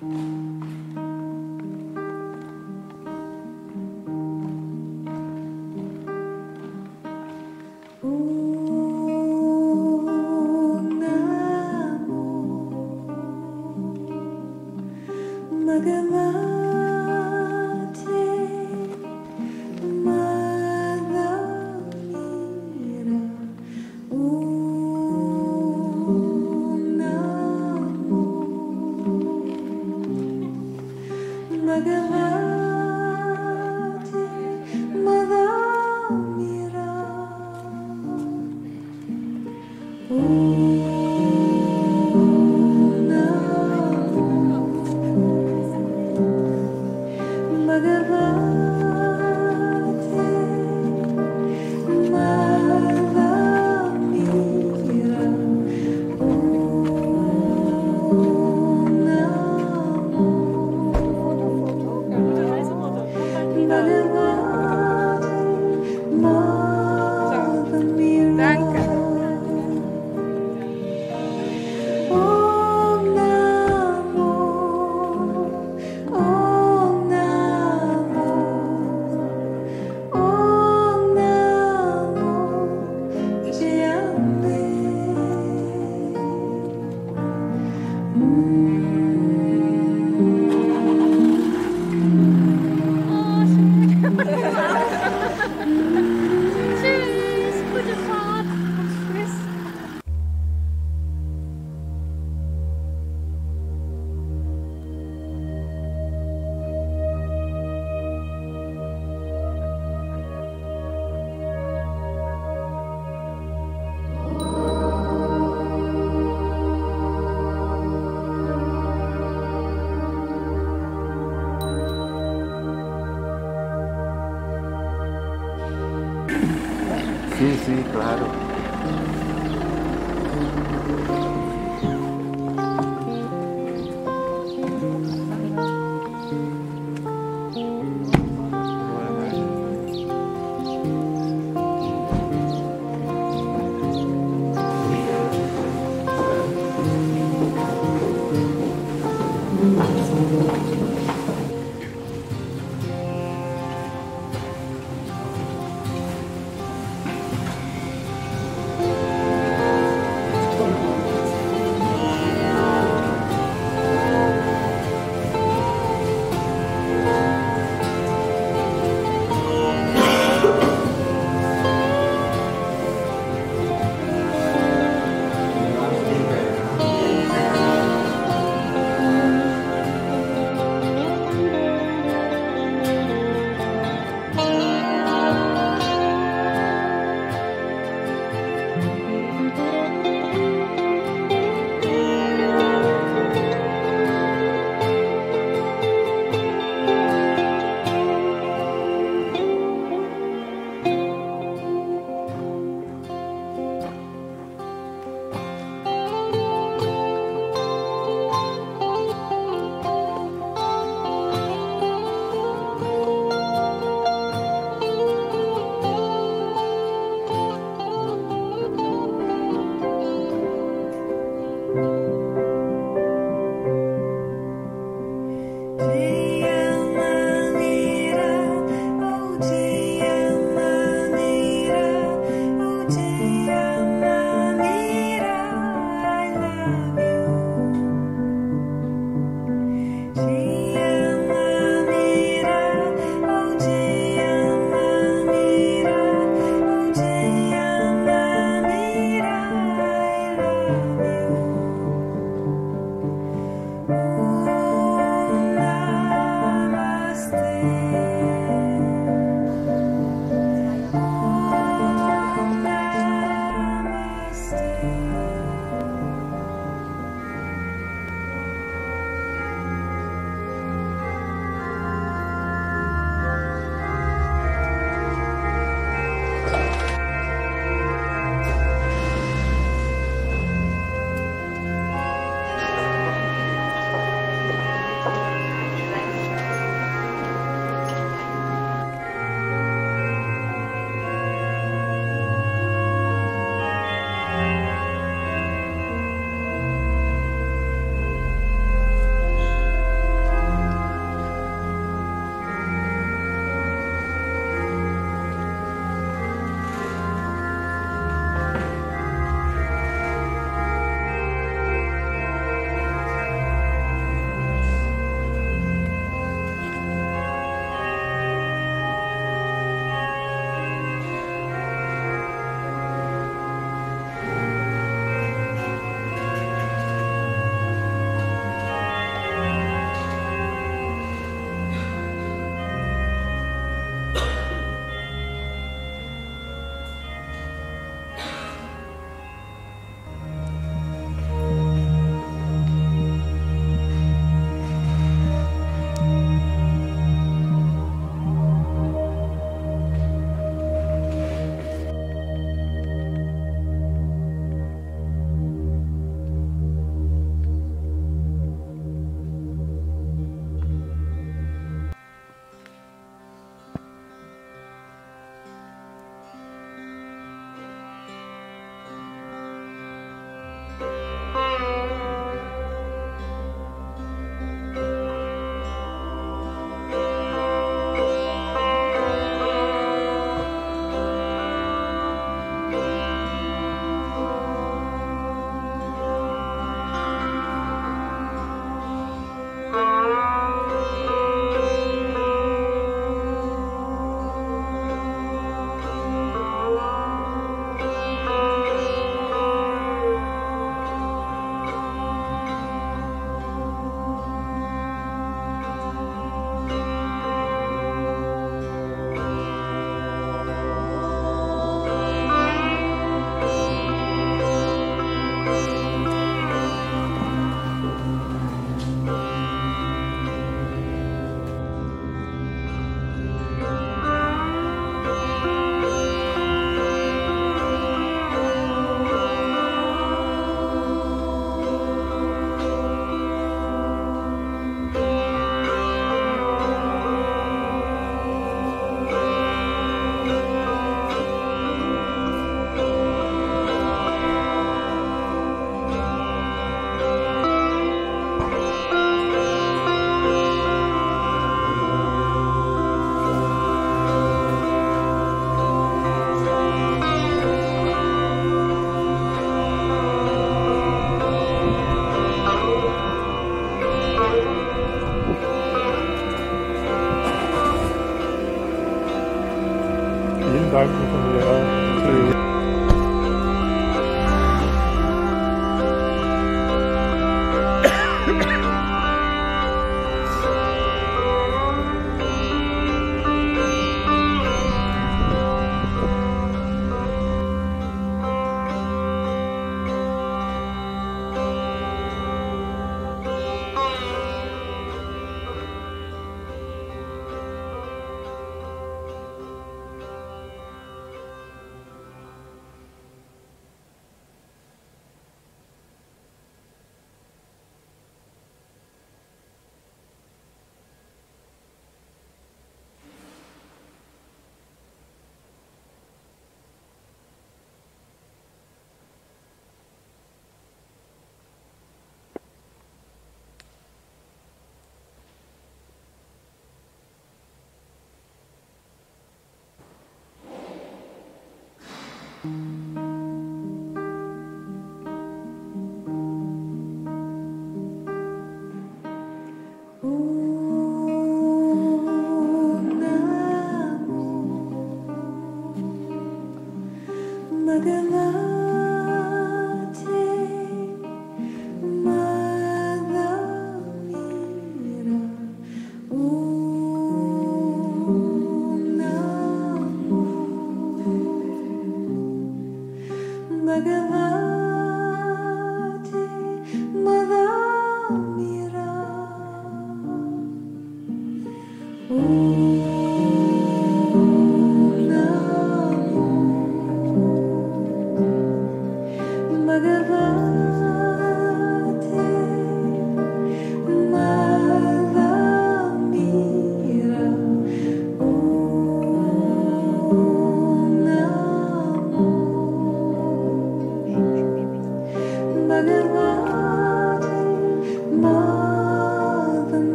Sí, Sim, claro. Please.